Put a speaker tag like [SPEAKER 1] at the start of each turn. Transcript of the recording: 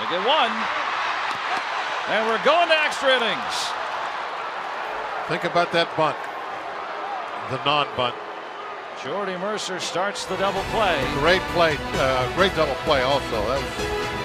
[SPEAKER 1] They get one. And we're going to extra innings.
[SPEAKER 2] Think about that bunt. The non-bunt.
[SPEAKER 1] Jordy Mercer starts the double play.
[SPEAKER 2] Great play. Uh, great double play also. That was.